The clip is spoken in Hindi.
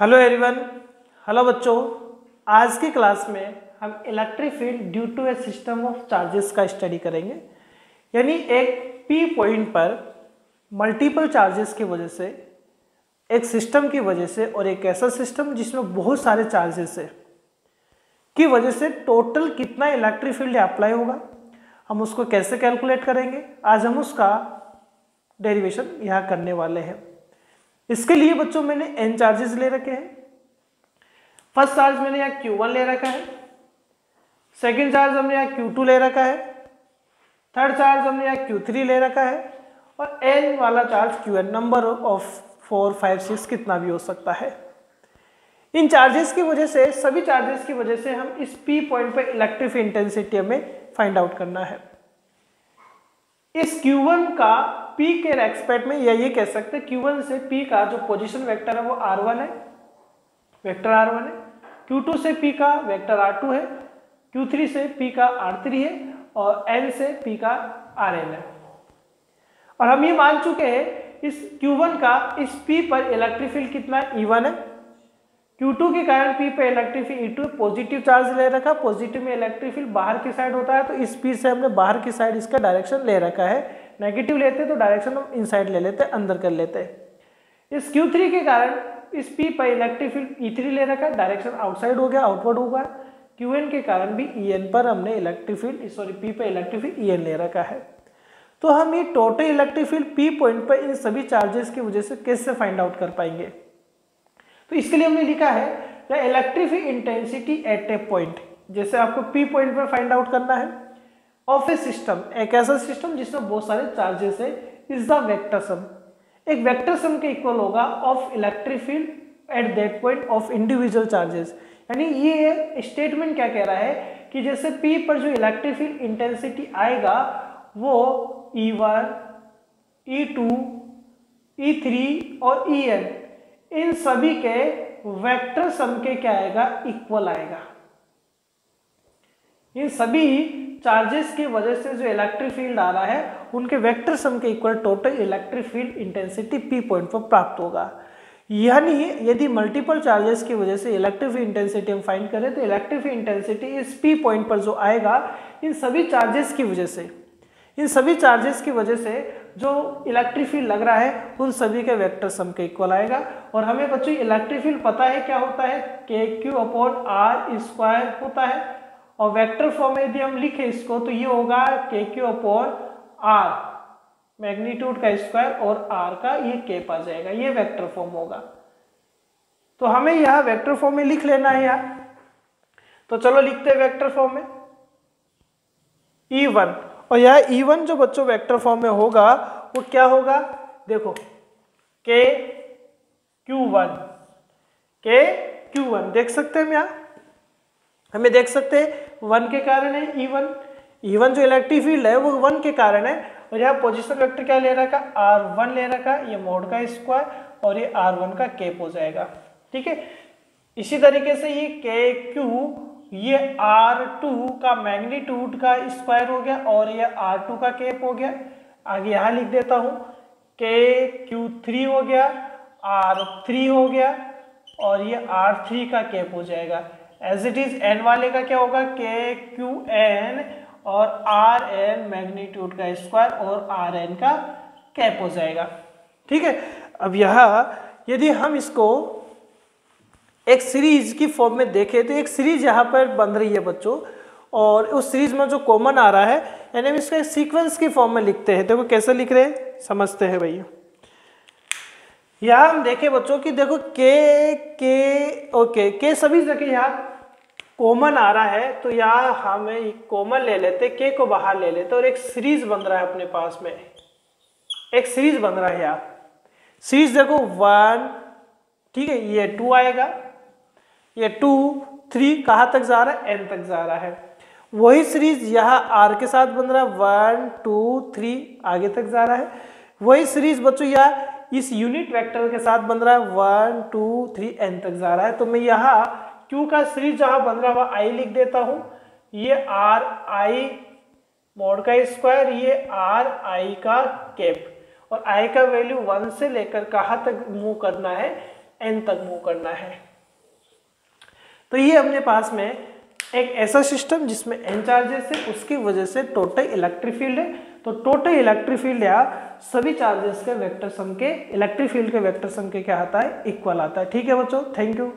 हेलो एवरीवन हेलो बच्चों. आज की क्लास में हम electric field due to a system of charges का स्टडी करेंगे. यानी एक पी पॉइंट पर मल्टीपल चार्जेस की वजह से, एक सिस्टम की वजह से और एक ऐसा सिस्टम जिसमें बहुत सारे चार्जेस है, की वजह से टोटल कितना इलेक्ट्रिक फ़ील्ड अप्लाई होगा, हम उसको कैसे कैलकुलेट करेंगे? आज हम उसका डेरिवेशन यहाँ करने वाले हैं. इसके लिए बच्चों मैंने एन चार्जेस ले रखे हैं। फ़र्स्ट चार्ज मैंने यहाँ क्यू वन ले रखा है। सेकेंड चार्ज हमने यहाँ क्यू टू ले रखा है। थर्ड चार्ज हमने यहाँ क्यू थ्री ले रखा है। और एन वाला charge Q N number of four five six कितना भी हो सकता है। इन चार्जेस की वजह से, सभी चार्जेस की वजह से हम इस पी पॉइंट पर इलेक्ट्रिक इंटेंसिटी हमें फाइंड आउट करना है। इस Q1 का P के रेस्पेक्ट में या ये कह सकते हैं Q1 से P का जो पोजीशन वेक्टर है वो R1 है। वेक्टर R1 है। Q2 से P का वेक्टर R2 है। Q3 से P का R3 है और N से P का Rn है। और हम ये मान चुके हैं इस Q1 का इस P पर इलेक्ट्रिक फ़ील्ड कितना E1 है। Q2 के कारण P पे electric field E2 positive charge ले रखा पॉजिटिव में इलेक्ट्रिक फ़ील्ड बाहर की साइड होता है तो इस P से हमने बाहर की साइड इसका डायरेक्शन ले रखा है। नेगेटिव लेते हैं तो डायरेक्शन हम इनसाइड ले लेते हैं, अंदर कर लेते हैं। इस Q3 के कारण इस P पर इलेक्ट्रिक फ़ील्ड E3 ले रखा है डायरेक्शन आउटसाइड हो गया आउटवर्ड होगा। Qn के कारण भी En पर हमने इलेक्ट्रिक फ़ील्ड सॉरी P पर इलेक्ट्रिक फ़ील्ड En ले रखा है। तो हम ये total electric field P point पर इन सभी चार्जेस की वजह से कैसे फाइंड आउट कर पाएँगे? तो इसके लिए हमने लिखा है the electric intensity at a point जैसे आपको पी पॉइंट पर फाइंड आउट करना है। ऑफ़ ए सिस्टम एक ऐसा सिस्टम जिसमें बहुत सारे चार्जेस है इज़ द वेक्टर सम एक वेक्टर सम के इक्वल होगा of electric field at that point of individual charges यानी ये स्टेटमेंट क्या कह रहा है कि जैसे पी पर जो इलेक्ट्रिक फ़ील्ड इंटेंसिटी आएगा, वो E one E two E three और ई एन इन सभी के वेक्टर सम के क्या आएगा? इक्वल आएगा। इन सभी चार्जेस की वजह से जो इलेक्ट्रिक फ़ील्ड आ रहा है, उनके वेक्टर सम के equal total electric field intensity P point पर प्राप्त होगा। यानी यदि मल्टीपल चार्जेस की वजह से इलेक्ट्रिक इंटेंसिटी हम फाइंड करें तो इलेक्ट्रिक इंटेंसिटी इस पी पॉइंट पर जो आएगा, इन सभी चार्जेस की वजह से इन सभी चार्जेस की वजह से जो इलेक्ट्रिक फ़ील्ड लग रहा है, उन सभी के वेक्टर सम के इक्वल आएगा। और हमें बच्चों इलेक्ट्रिक फ़ील्ड पता है क्या होता है? के क्यू अपॉन आर स्क्वायर होता है। और वेक्टर फॉर्म में यदि हम लिखे इसको तो ये होगा K Q upon R magnitude का स्क्वायर और आर का ये के आ जाएगा। ये वेक्टर फॉर्म होगा। तो हमें यह वेक्टर फॉर्म में लिख लेना है यार तो चलो लिखते हैं वेक्टर फॉर्म में। ई e वन और यह E1 जो बच्चों वेक्टर फॉर्म में होगा, वो क्या होगा? देखो K Q one K Q one देख सकते हैं हम यहाँ? हमें देख सकते हैं वन के कारण है ई वन ई वन जो इलेक्ट्रिक फ़ील्ड है, वो वन के कारण है। और यहाँ पोजिशन वेक्टर क्या ले रखा? आर वन ले रखा, ये मोड का स्क्वायर और ये आर वन का केप हो जाएगा। ठीक है? इसी तरीके से ये के क्यू ये R2 का मैग्नीट्यूड का स्क्वायर हो गया और ये R2 का केप हो गया। आगे यहाँ लिख देता हूँ के क्यू थ्री हो गया R3 हो गया और ये R3 का केप हो जाएगा। एज इट इज़ एन वाले का क्या होगा? के क्यू एन और आर एन मैग्नीट्यूड का स्क्वायर और आर एन का कैप हो जाएगा। ठीक है? अब यह यदि हम इसको एक सीरीज़ की फॉर्म में देखें तो एक सीरीज़ यहाँ पर बन रही है बच्चों, और उस सीरीज़ में जो कॉमन आ रहा है, यानी हम इसका सीक्वेंस की फॉर्म में लिखते हैं। देखो कैसे लिख रहे हैं? समझते हैं भैया। यहाँ हम देखें बच्चों की देखो के के, ओके, के सभी जगह यहाँ कॉमन आ रहा है तो यहाँ हमें कॉमन ले लेते, के को बाहर ले लेते, और एक सीरीज़ बन रहा है अपने पास में। एक सीरीज़ बन रहा है यहाँ। सीरीज़ देखो वन ठीक है, ये टू आएगा। ये टू थ्री कहाँ तक जा रहा है? एन तक जा रहा है। वही सीरीज़ यहाँ आर के साथ बन रहा है। वन टू थ्री आगे तक जा रहा है। वही सीरीज़ बच्चों यहाँ इस यूनिट वेक्टर के साथ बन रहा है। वन टू थ्री एन तक जा रहा है। तो मैं यहाँ क्यू का सीरीज़ जहाँ बन रहा है, वह आई लिख देता हूँ। ये आर आई मोड का स्क्वायर ये आर आई का कैप और आई का वैल्यू वन से लेकर कहाँ तक मूव करना है? एन तक मूव करना है। तो ये अपने पास में एक ऐसा सिस्टम जिसमें एन चार्जेस है, उसकी वजह से टोटल इलेक्ट्रिक फ़ील्ड है। तो टोटल इलेक्ट्रिक फ़ील्ड या सभी चार्जेस के वेक्टर सम के इलेक्ट्रिक फ़ील्ड के वेक्टर सम के क्या आता है? इक्वल आता है। ठीक है बच्चों थैंक यू